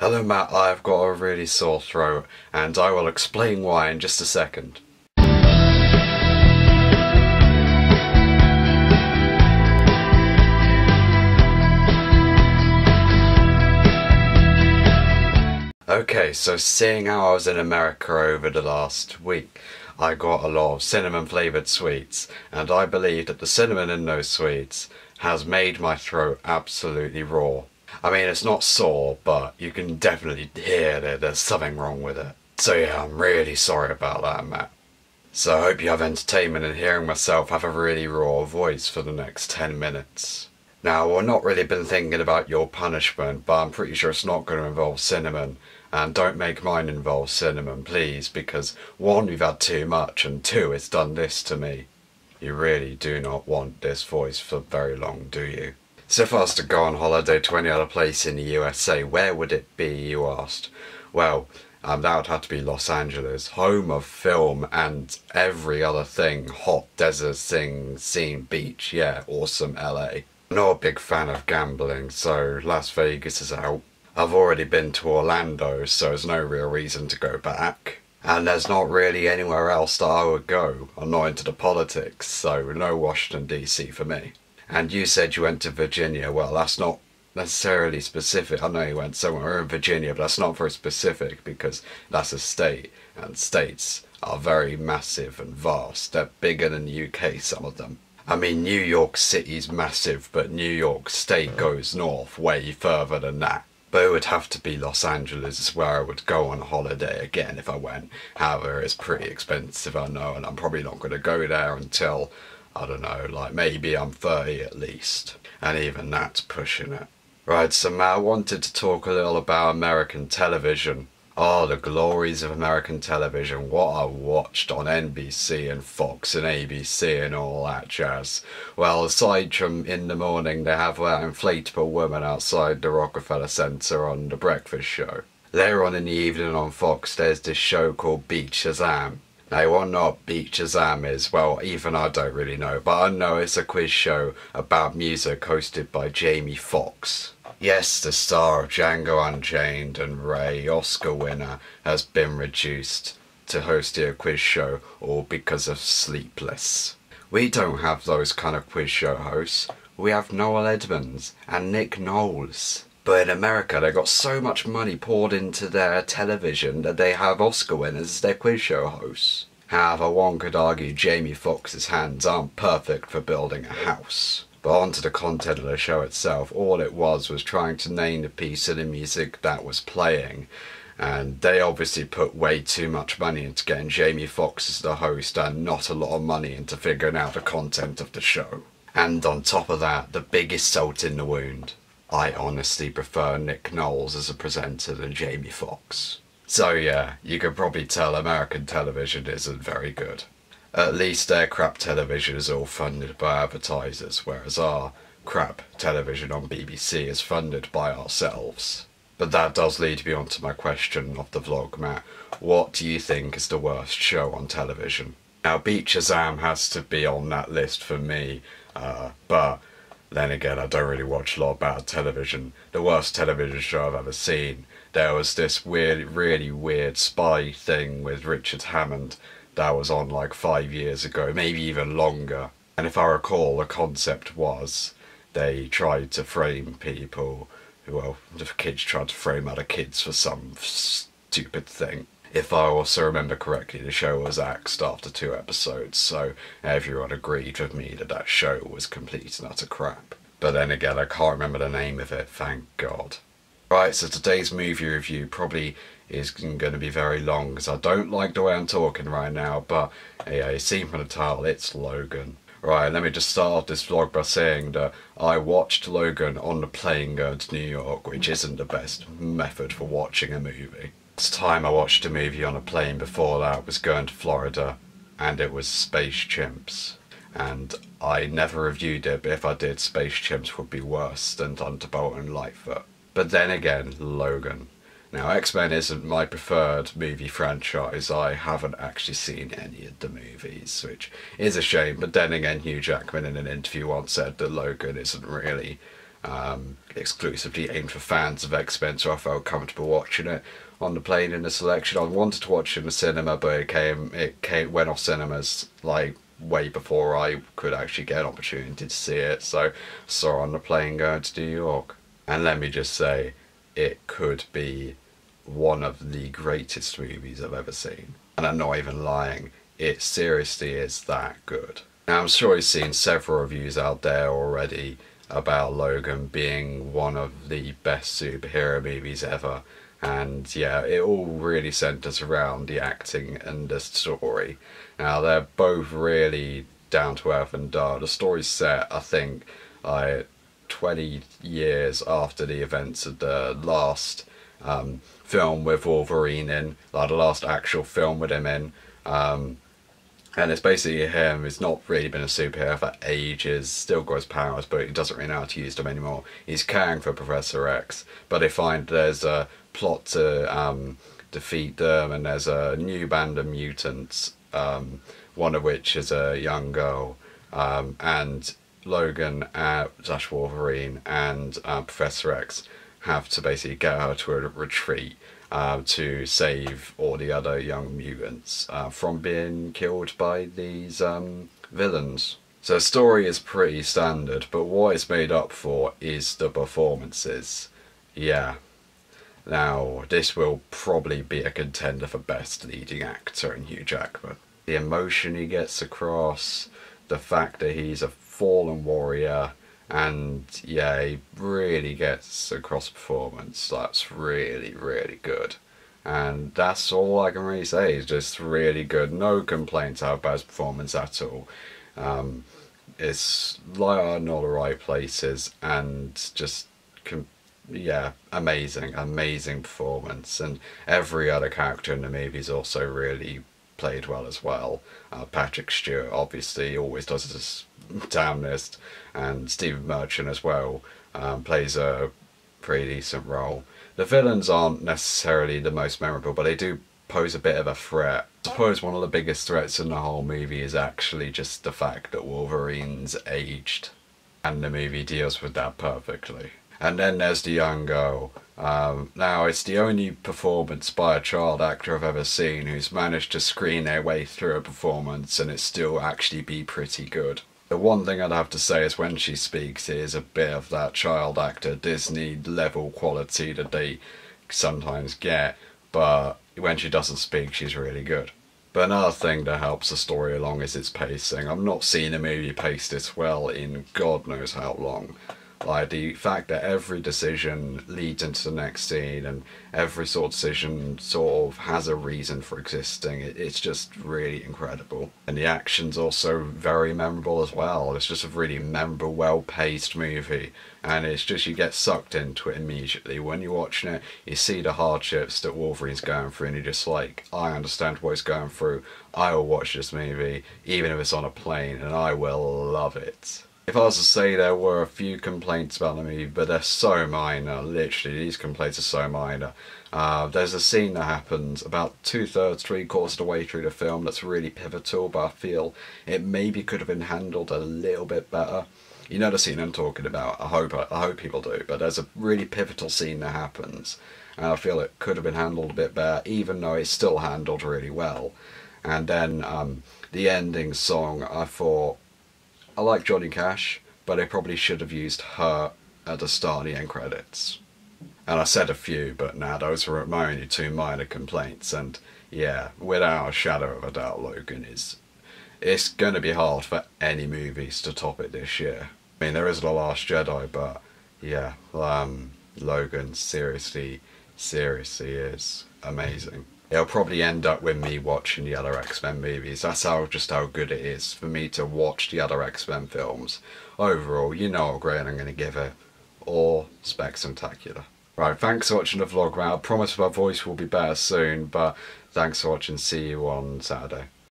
Hello Matt, I've got a really sore throat and I will explain why in just a second. Okay, so seeing how I was in America over the last week, I got a lot of cinnamon flavoured sweets, and I believe that the cinnamon in those sweets has made my throat absolutely raw. I mean, it's not sore, but you can definitely hear that there's something wrong with it. So yeah, I'm really sorry about that, Matt. So I hope you have entertainment in hearing myself have a really raw voice for the next 10 minutes. Now, I've not really been thinking about your punishment, but I'm pretty sure it's not going to involve cinnamon, and don't make mine involve cinnamon, please, because one, you've had too much, and two, it's done this to me. You really do not want this voice for very long, do you? So if I was to go on holiday to any other place in the USA, where would it be, you asked? Well, um, that would have to be Los Angeles, home of film and every other thing. Hot desert, thing, scene, beach, yeah, awesome LA. Not a big fan of gambling, so Las Vegas is out. I've already been to Orlando, so there's no real reason to go back. And there's not really anywhere else that I would go. I'm not into the politics, so no Washington DC for me. And you said you went to Virginia. Well, that's not necessarily specific. I know you went somewhere in Virginia, but that's not very specific because that's a state, and states are very massive and vast. They're bigger than the UK, some of them. I mean, New York City's massive, but New York State goes north way further than that. But it would have to be Los Angeles is where I would go on holiday again if I went. However, it's pretty expensive, I know, and I'm probably not going to go there until, I don't know, like maybe I'm 30 at least. And even that's pushing it. Right, so Matt, I wanted to talk a little about American television. Oh, the glories of American television. What I watched on NBC and Fox and ABC and all that jazz. Well, aside from in the morning, they have that inflatable woman outside the Rockefeller Center on The Breakfast Show. Later on in the evening on Fox, there's this show called Beat Shazam. Now, what not Beat Shazam is, well, even I don't really know, but I know it's a quiz show about music hosted by Jamie Foxx. Yes, the star of Django Unchained and Ray, Oscar winner, has been reduced to hosting a quiz show all because of Sleepless. We don't have those kind of quiz show hosts. We have Noel Edmonds and Nick Knowles. But in America, they got so much money poured into their television that they have Oscar winners as their quiz show hosts. However, one could argue Jamie Foxx's hands aren't perfect for building a house. But onto the content of the show itself, all it was was trying to name the piece of the music that was playing. And they obviously put way too much money into getting Jamie Foxx as the host and not a lot of money into figuring out the content of the show. And on top of that, the biggest salt in the wound. I honestly prefer Nick Knowles as a presenter than Jamie Foxx. So yeah, you can probably tell American television isn't very good. At least their crap television is all funded by advertisers, whereas our crap television on BBC is funded by ourselves. But that does lead me on to my question of the vlog, Matt. What do you think is the worst show on television? Now, Beat Shazam has to be on that list for me, uh, but then again, I don't really watch a lot of bad television. The worst television show I've ever seen, there was this weird, really weird spy thing with Richard Hammond that was on like five years ago, maybe even longer. And if I recall, the concept was they tried to frame people, who, well, the kids tried to frame other kids for some stupid thing. If I also remember correctly, the show was axed after two episodes, so everyone agreed with me that that show was complete and utter crap. But then again, I can't remember the name of it, thank God. Right, so today's movie review probably is going to be very long because I don't like the way I'm talking right now, but yeah, you see from the title, it's Logan. Right, let me just start this vlog by saying that I watched Logan on the plane going to New York, which isn't the best method for watching a movie. Time I watched a movie on a plane before that was going to Florida, and it was Space Chimps. And I never reviewed it, but if I did, Space Chimps would be worse than Thunderbolt and Lightfoot. But then again, Logan. Now, X Men isn't my preferred movie franchise. I haven't actually seen any of the movies, which is a shame. But then again, Hugh Jackman in an interview once said that Logan isn't really um, exclusively aimed for fans of X-Men, so I felt comfortable watching it on the plane in the selection. I wanted to watch in the cinema, but it came it came went off cinemas like way before I could actually get an opportunity to see it. So saw on the plane going to New York, and let me just say, it could be one of the greatest movies I've ever seen, and I'm not even lying. It seriously is that good. Now I'm sure you've seen several reviews out there already about Logan being one of the best superhero movies ever. And yeah, it all really centers around the acting and the story. Now they're both really down to earth and dark. The story's set, I think, like 20 years after the events of the last um, film with Wolverine in, like the last actual film with him in. Um, and it's basically him who's not really been a superhero for ages, still got his powers, but he doesn't really know how to use them anymore. He's caring for Professor X, but they find there's a plot to um, defeat them, and there's a new band of mutants, um, one of which is a young girl, um, and Logan, uh, slash Wolverine, and uh, Professor X have to basically get her to a retreat uh, to save all the other young mutants uh, from being killed by these um, villains. So the story is pretty standard, but what it's made up for is the performances. Yeah. Now, this will probably be a contender for Best Leading Actor in Hugh Jackman. The emotion he gets across, the fact that he's a fallen warrior, and yeah, he really gets across performance. That's really, really good. And that's all I can really say. It's just really good. No complaints about his performance at all. Um, it's like in all the right places and just, yeah, amazing, amazing performance. And every other character in the movie is also really played well as well. Uh, Patrick Stewart obviously always does his damnedest, and Stephen Merchant as well um, plays a pretty decent role. The villains aren't necessarily the most memorable, but they do pose a bit of a threat. I suppose one of the biggest threats in the whole movie is actually just the fact that Wolverine's aged, and the movie deals with that perfectly. And then there's the young girl. Um, now, it's the only performance by a child actor I've ever seen who's managed to screen their way through a performance and it still actually be pretty good. The one thing I'd have to say is when she speaks, it is a bit of that child actor Disney level quality that they sometimes get, but when she doesn't speak, she's really good. But another thing that helps the story along is its pacing. I've not seen a movie pace this well in God knows how long. Like the fact that every decision leads into the next scene and every sort of decision sort of has a reason for existing, it, it's just really incredible. And the action's also very memorable as well. It's just a really memorable, well paced movie. And it's just you get sucked into it immediately. When you're watching it, you see the hardships that Wolverine's going through, and you're just like, I understand what he's going through. I will watch this movie, even if it's on a plane, and I will love it. If I was to say there were a few complaints about the movie, but they're so minor, literally, these complaints are so minor. Uh, there's a scene that happens about two thirds, three quarters of the way through the film that's really pivotal, but I feel it maybe could have been handled a little bit better. You know the scene I'm talking about. I hope I hope people do, but there's a really pivotal scene that happens, and I feel it could have been handled a bit better, even though it's still handled really well. And then um, the ending song, I thought I like Johnny Cash, but they probably should have used her at the start of the end credits. And I said a few, but now those were my only two minor complaints. And yeah, without a shadow of a doubt, Logan is. It's going to be hard for any movies to top it this year. I mean, there is The Last Jedi, but yeah, um, Logan seriously, seriously is amazing it'll probably end up with me watching the other X-Men movies. That's how just how good it is for me to watch the other X-Men films. Overall, you know what grade I'm going to give it. Or spectacular. Right, thanks for watching the vlog, man. I promise my voice will be better soon, but thanks for watching. See you on Saturday.